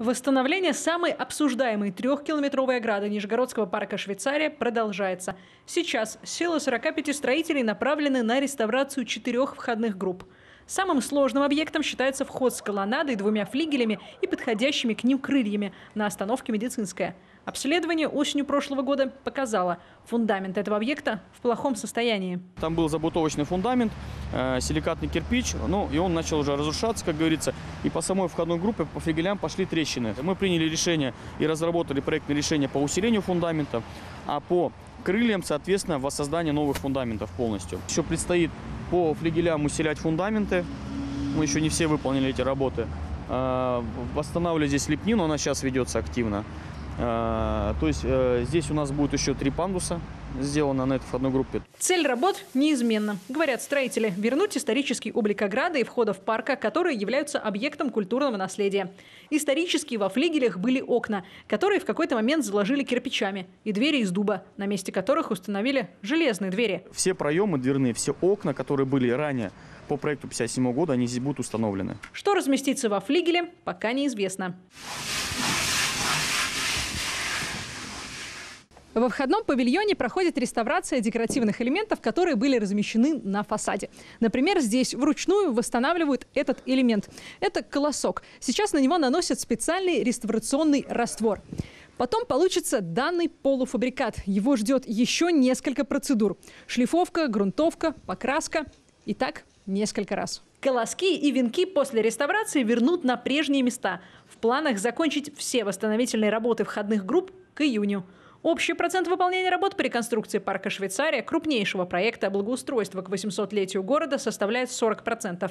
Восстановление самой обсуждаемой трехкилометровой ограды Нижегородского парка Швейцария продолжается. Сейчас силы 45 строителей направлены на реставрацию четырех входных групп. Самым сложным объектом считается вход с колоннадой, двумя флигелями и подходящими к ним крыльями на остановке «Медицинская». Обследование осенью прошлого года показало, фундамент этого объекта в плохом состоянии. Там был забутовочный фундамент, э, силикатный кирпич, ну и он начал уже разрушаться, как говорится. И по самой входной группе, по флигелям пошли трещины. Мы приняли решение и разработали проектное решение по усилению фундамента, а по крыльям, соответственно, воссоздание новых фундаментов полностью. Еще предстоит по флигелям усилять фундаменты. Мы еще не все выполнили эти работы. Э, Восстанавливали здесь лепнину, она сейчас ведется активно. Э, То есть э, здесь у нас будет еще три пандуса сделано на этой входной группе. Цель работ неизменна. Говорят строители, вернуть исторический облик ограды и входов парка, которые являются объектом культурного наследия. Исторически во флигелях были окна, которые в какой-то момент заложили кирпичами, и двери из дуба, на месте которых установили железные двери. Все проемы дверные, все окна, которые были ранее по проекту 57 года, они здесь будут установлены. Что разместится во флигеле, пока неизвестно. Во входном павильоне проходит реставрация декоративных элементов, которые были размещены на фасаде. Например, здесь вручную восстанавливают этот элемент. Это колосок. Сейчас на него наносят специальный реставрационный раствор. Потом получится данный полуфабрикат. Его ждет еще несколько процедур. Шлифовка, грунтовка, покраска. И так несколько раз. Колоски и венки после реставрации вернут на прежние места. В планах закончить все восстановительные работы входных групп к июню. Общий процент выполнения работ по реконструкции парка Швейцария, крупнейшего проекта благоустройства к 800-летию города, составляет 40%.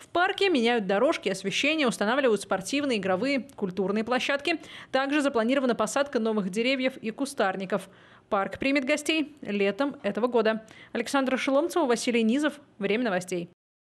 В парке меняют дорожки, освещение, устанавливают спортивные, игровые, культурные площадки. Также запланирована посадка новых деревьев и кустарников. Парк примет гостей летом этого года. Александра Шеломцева, Василий Низов. Время новостей.